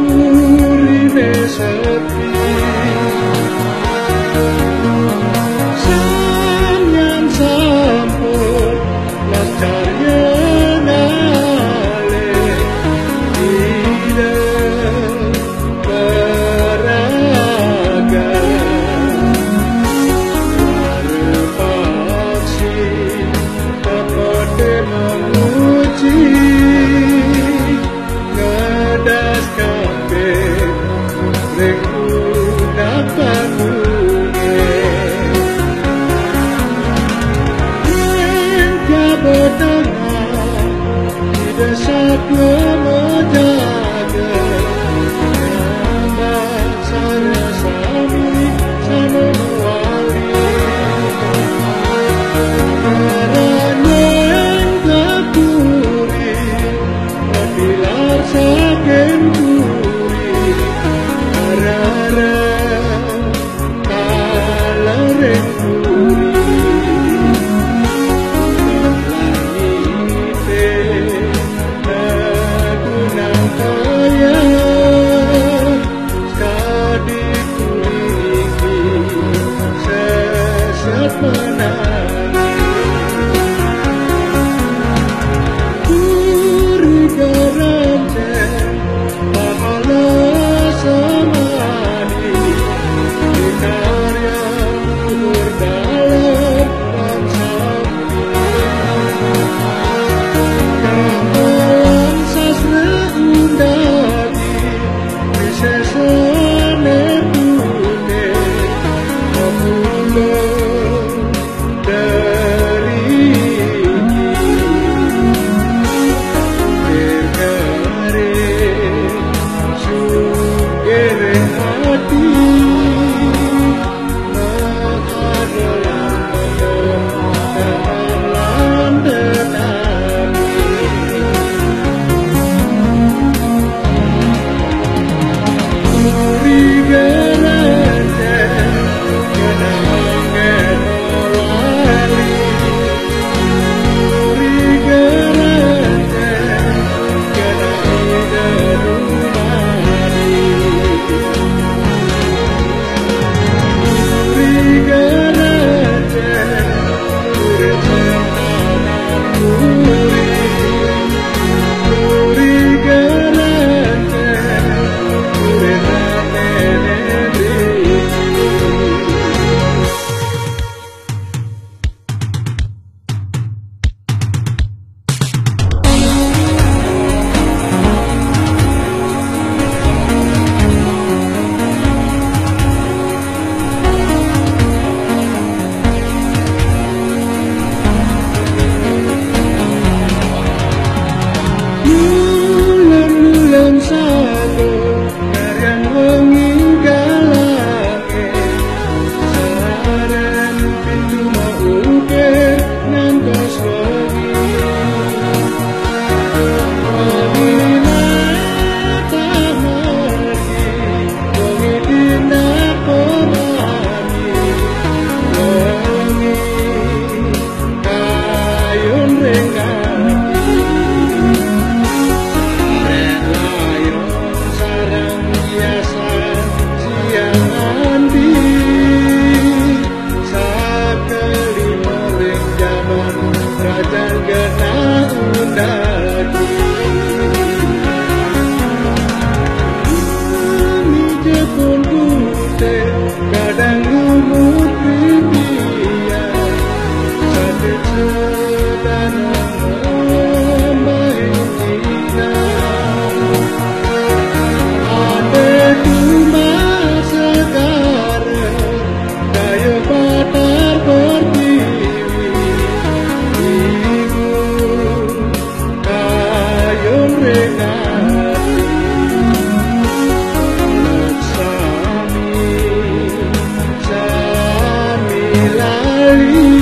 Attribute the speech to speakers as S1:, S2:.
S1: me. Christmas. free. Sama